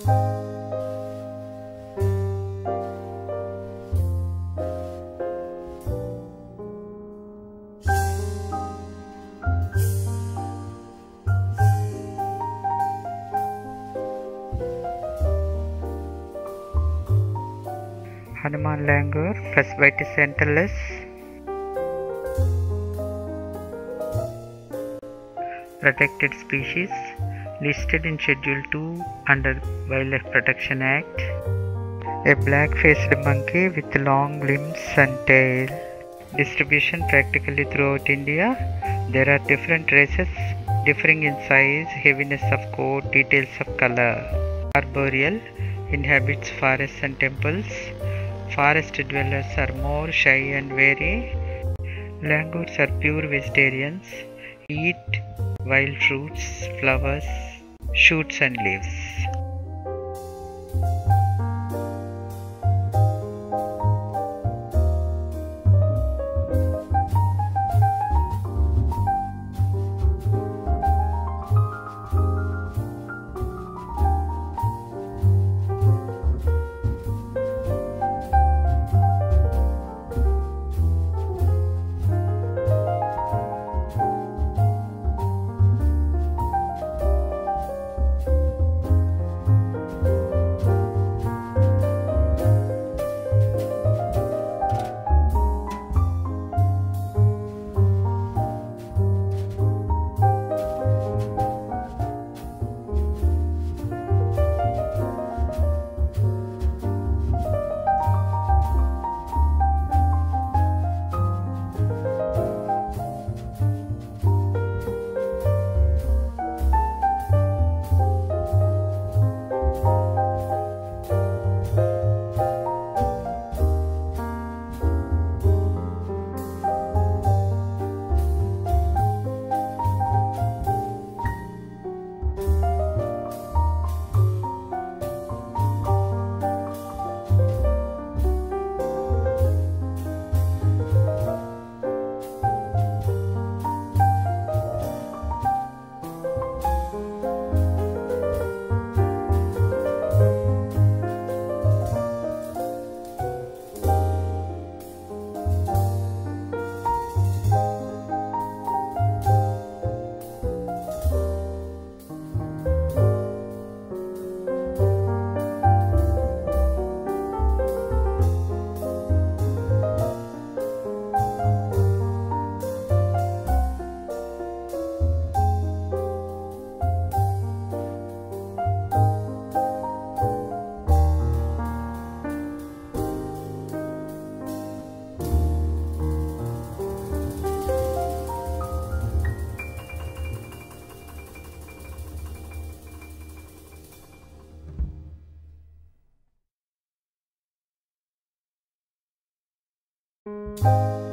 Hanuman langur, Presbytis entellus. Protected species listed in Schedule 2 under Wildlife Protection Act. A black-faced monkey with long limbs and tail. Distribution practically throughout India. There are different races differing in size, heaviness of coat, details of color. Arboreal inhabits forests and temples. Forest dwellers are more shy and wary. Langurs are pure vegetarians, eat wild fruits, flowers, shoots, and leaves. 嗯。